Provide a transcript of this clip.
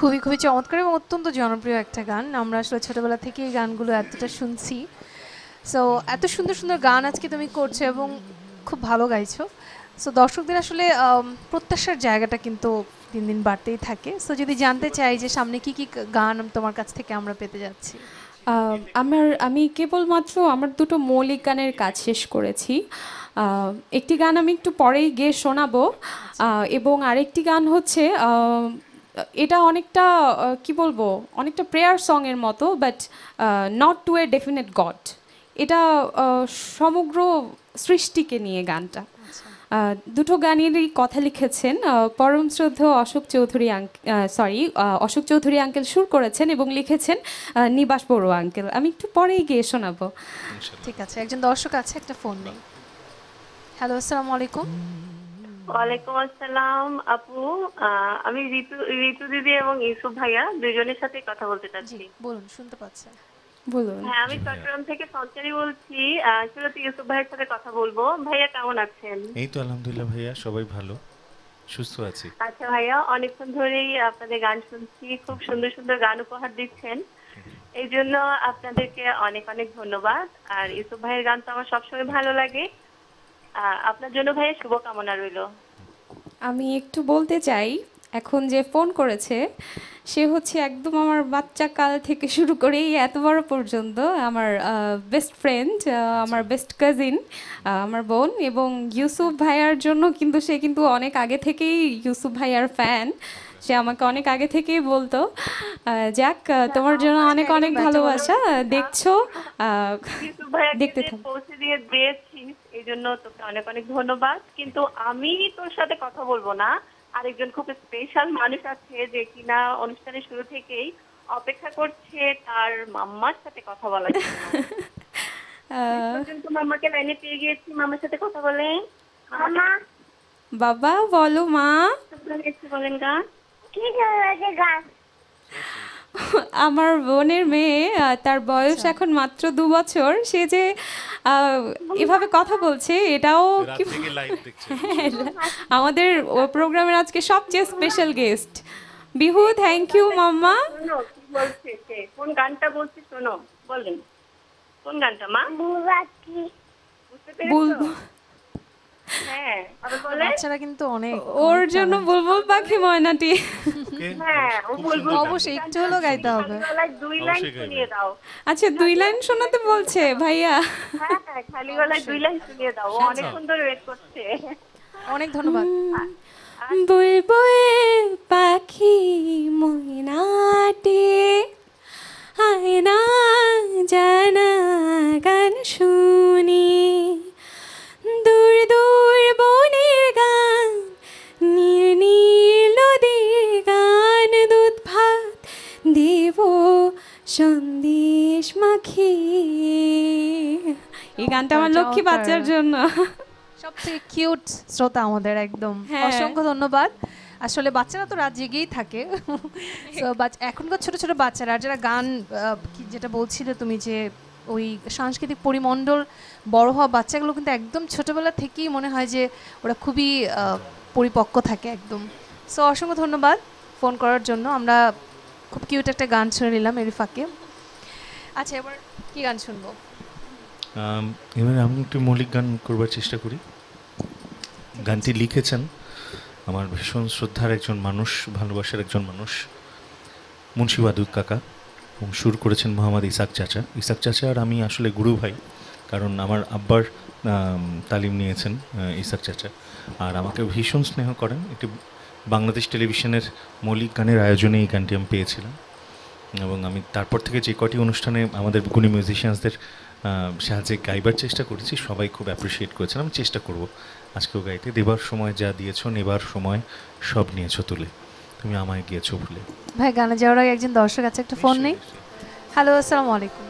খুবই খুবই চমৎকার এবং অত্যন্ত জনপ্রিয় একটা গান। আমরা আসলে ছোটবেলা থেকে এই গানগুলো এতটা শুনছি। সো এত সুন্দর সুন্দর গান আজকে তুমি করছ এবং খুব ভালো গাইছো। সো দর্শকদের আসলে প্রত্যাশার জায়গাটা কিন্তু দিন দিন বাড়তেই থাকে। সো যদি জানতে চাই যে সামনে কি কি গান তোমার কাছ থেকে আমরা পেতে যাচ্ছি? আমার আমি কেবলমাত্র আমার দুটো মৌলিক গানের কাজ শেষ করেছি। একটি গান আমি একটু পরেই গিয়ে শোনাবো। এবং আরেকটি গান হচ্ছে এটা অনেকটা কি বলব অনেকটা প্রেয়ার সংয়ের মতো but not to a definite god এটা সমগ্র সৃষ্টিকে নিয়ে গানটা। দুটো গানেরই কথা লিখেছেন পরম শ্রদ্ধ অশোক চৌধুরী সরি অশোক চৌধুরী আঙ্কেল সুর করেছেন এবং লিখেছেন নিবাস বড়ুয়া আঙ্কেল। আমি একটু পরেই গিয়ে শোনাবো। ঠিক আছে একজন দর্শক আছে একটা ফোন নেই। হ্যালো আসসালামু আলাইকুম। ওয়ালাইকুম আসসালাম। আপু আমি ঋতু ঋতু দিদি এবং ইউসুফ ভাইয়া দুজনের সাথে কথা বলতে চাচ্ছি। বলুন শুনতে পাচ্ছেন বলুন। হ্যাঁ আমি চট্টগ্রাম থেকে সঞ্চারী বলছি। আসলে তো ইউসুফ ভাইয়ের সাথে কথা বলব। ভাইয়া কেমন আছেন? এই তো আলহামদুলিল্লাহ ভাইয়া সবাই ভালো। সুস্থ আছি। আচ্ছা ভাইয়া অনেকক্ষণ ধরেই আপনাদের গান শুনছি। খুব সুন্দর সুন্দর গান উপহার দিচ্ছেন। এই জন্য আপনাদেরকে অনেক অনেক ধন্যবাদ। আর ইউসুফ ভাইয়ের গান তো আমার সবসময় ভালো লাগে। আপনার জন্য ভাইয়া শুভকামনা রইল। আমি একটু বলতে চাই এখন যে ফোন করেছে সে হচ্ছে একদম আমার বাচ্চা কাল থেকে শুরু করে এত বড় পর্যন্ত আমার বেস্ট ফ্রেন্ড আমার বেস্ট কাজিন আমার বোন এবং ইউসুফ ভাইয়ার জন্য কিন্তু সে কিন্তু অনেক আগে থেকেই ইউসুফ ভাইয়ার ফ্যান সে আমাকে অনেক আগে থেকেই বলতো যাক তোমার জন্য অনেক অনেক ভালোবাসা দেখছ দেখতে থাকো। এই জন্য তোকে অনেক অনেক ধন্যবাদ। কিন্তু আমি তোর সাথে কথা বলব না। আরেকজন খুব স্পেশাল মানুষ আছে যে কিনা অনুষ্ঠানের শুরু থেকেই অপেক্ষা করছে তার মাম্মার সাথে কথা বলার জন্য। মাম্মাকে লাইনে পেয়ে গিয়েছি। মামার সাথে কথা বলে। মামা বাবা বলো মা। একটু বলেন গান কি গান আমার বোনের মেয়ে তার বয়স এখন মাত্র দু বছর সে যে এভাবে কথা বলছে এটাও আমাদের প্রোগ্রামের আজকে সবচেয়ে special guest Bihu thank you mamma. বলছে কোন গানটা বলছে শোনো বলেন। কোন গানটা মা? বুঝতে পেরেছ বলব হ্যাঁ আবার বলেন বাচ্চারা কিন্তু অনেক ওর জন্য বুলবুল পাখি ময়নাটি। হ্যাঁ ও অবশ্যই একটু হলেও গাইতে হবে। দুই লাইন শুনিয়ে দাও। আচ্ছা দুই লাইন শোনাতে বলছে ভাইয়া। হ্যাঁ হ্যাঁ খালি গলায় দুই লাইন শুনিয়ে দাও। অনেক সুন্দর ওয়েট করছে। অনেক ধন্যবাদ। বুলবুল পাখি ময়নাটি আয়না জানা গান শুনি গানটা আমার লক্ষ্মী বাচ্চার জন্য। সবথেকে কিউট শ্রোতা আমাদের একদম। হ্যাঁ। অসংখ্য ধন্যবাদ। আসলে বাচ্চারা তো রাত জেগেই থাকে। এখনকার ছোট ছোট বাচ্চারা যারা গান যেটা বলছিলে তুমি যে ওই সাংস্কৃতিক পরিমণ্ডল বড় হওয়া বাচ্চাগুলো কিন্তু একদম ছোটবেলা থেকেই মনে হয় যে ওরা খুবই পরিপক্ক থাকে একদম। সো অসংখ্য ধন্যবাদ ফোন করার জন্য। আমরা খুব কিউট একটা গান শুনে নিলাম এর ফাঁকে আচ্ছা এবার কি গান শুনব? এবার আমি একটু মৌলিক গান করবার চেষ্টা করি। গানটি লিখেছেন আমার ভীষণ শ্রদ্ধার একজন মানুষ, ভালোবাসার একজন মানুষ মুন্সি বাদুদ কাকা। এবং সুর করেছেন মোহাম্মদ ইসাক চাচা। ইসাক চাচা আর আমি আসলে গুরু ভাই, কারণ আমার আব্বার তালিম নিয়েছেন ইসাক চাচা। আর আমাকে ভীষণ স্নেহ করেন। একটি বাংলাদেশ টেলিভিশনের মৌলিক গানের আয়োজনে এই গানটি আমি পেয়েছিলাম। এবং আমি তারপর থেকে যে কটি অনুষ্ঠানে আমাদের গুণী মিউজিশিয়ানসদের সাহায্যে গাইবার চেষ্টা করেছি সবাই খুব অ্যাপ্রিসিয়েট করেছেন আমি চেষ্টা করব আজকেও গাইতে। দেবার সময় যা দিয়েছ নেবার সময় সব নিয়েছো তুলে। তুমি আমায় গিয়েছো ভুলে। ভাই গানে যাওয়ার আগে একজন দর্শক আছে একটা ফোন নেই? হ্যালো আসসালামু আলাইকুম।